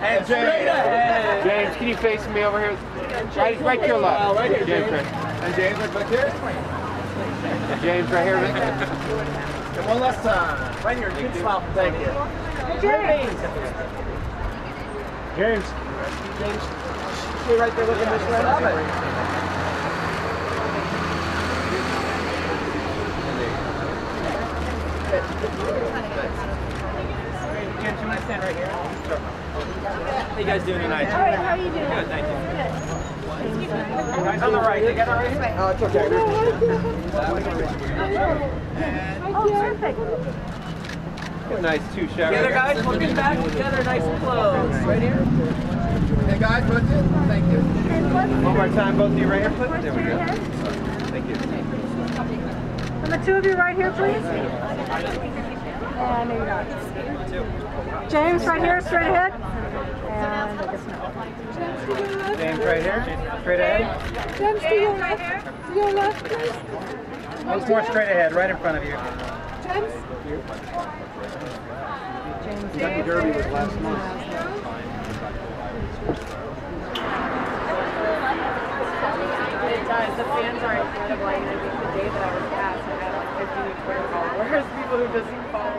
And James. James, can you face me over here? Right, right to your left. Uh, right here, James. James. right. And James, right back here. James, right here. And one last time. Right here. You can smile. Thank you. James. James. James. Stay right there looking this way. Love it. How you guys doing tonight? All right, how are you doing? Good, thank you. Guys on the right, you got it right here? Oh, it's okay. Oh, perfect. Oh, nice two shower. Together, guys. Looking back together, nice and close. Right here. Hey, guys, what's it? Thank you. One more time, both of you right here, please. There we go. Thank you. And the two of you right here, please. And there you. James right here, straight ahead. And I guess no. James right here. Straight ahead. James, to your left. To your left, please. Once more straight ahead, right in front of you. James. Kentucky Derby was last month. does. The fans are incredible. I think the day that I was cast, I had like 15 Twitter followers, people who just follow